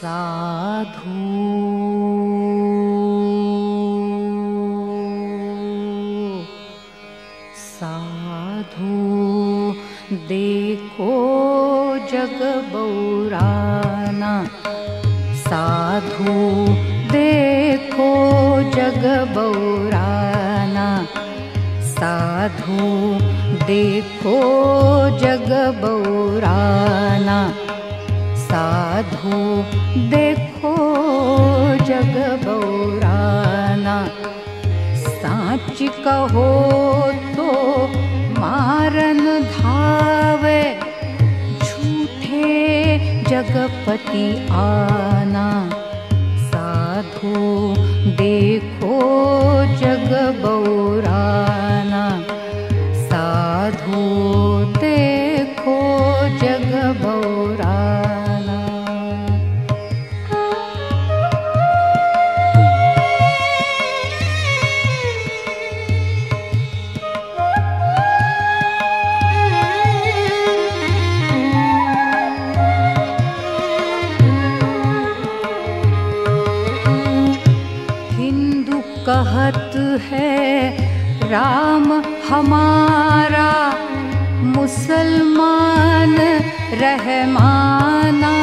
साधु। साधु देखो जग बौराना। साधु देखो जग बौराना। साधु देखो जग बौराना साधु देखो जग बौराना। साच कहो तो मारन धावे झूठे जगपति आना। साधु कहत है। राम हमारा मुसलमान रहमाना।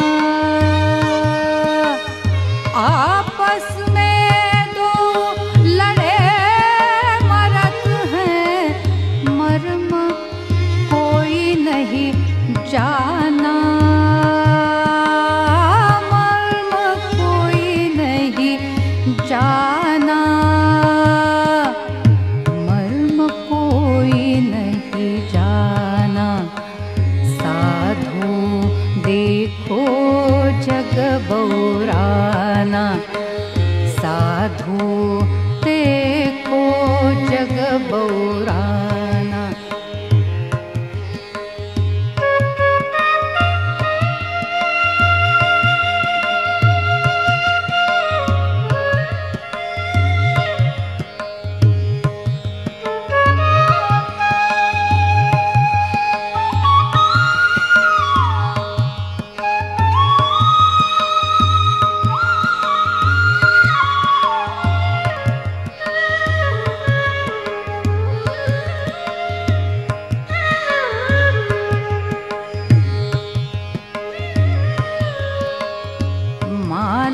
जग बौराना साधु देखो जग बौराना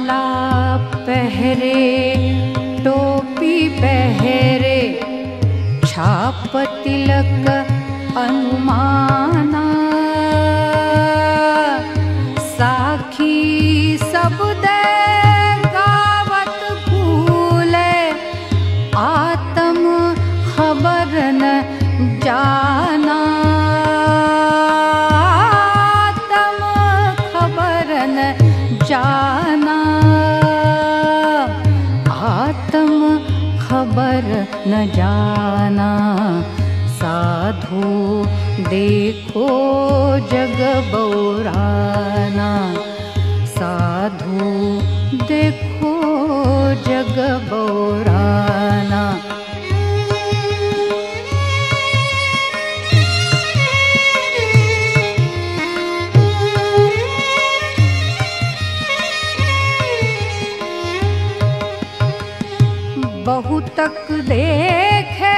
माला पहरे टोपी पहरे छाप तिलक अनुमाना। साखी सब दे गावत भूले आत्म जाना खबर न जाना। साधु देखो जग बौराना। साधु देखो जग बौराना बहुतक देखे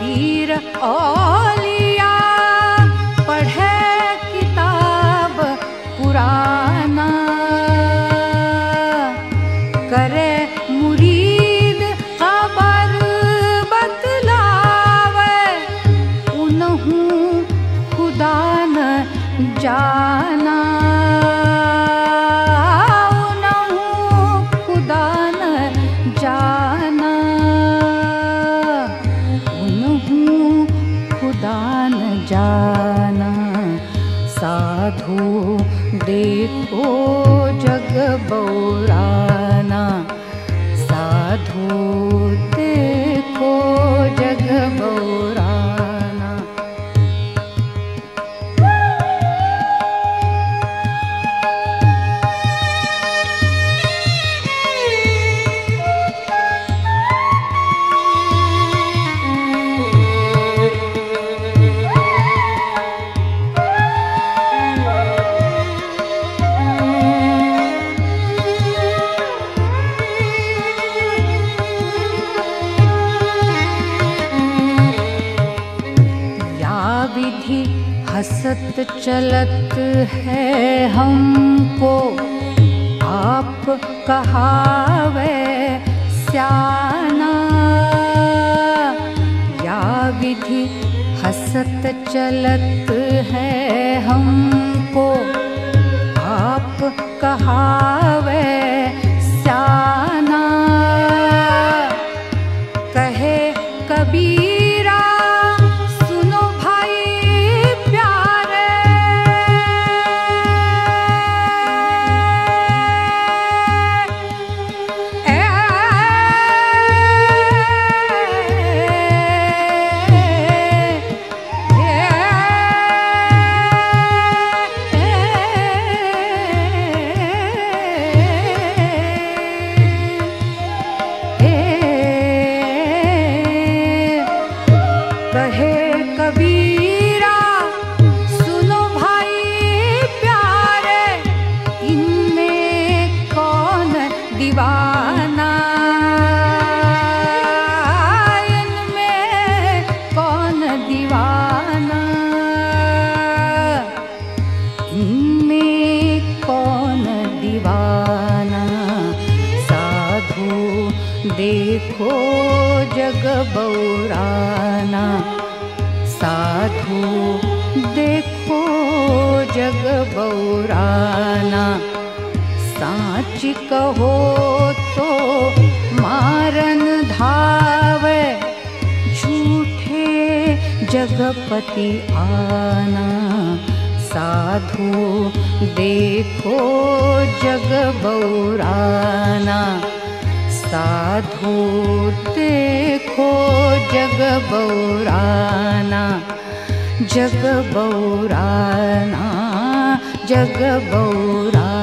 पीर औलिया देखो जग चलत है हमको। आप कहावे स्याना। या विधि हसत चलत है हमको। आप कहावे देखो जग बौराना। साधु, देखो जग बौराना। साच कहो तो मारन धावे, झूठे जगपति आना। साधु, देखो जग बौराना। साधु देखो जग बौराना जग बौराना जग बौराना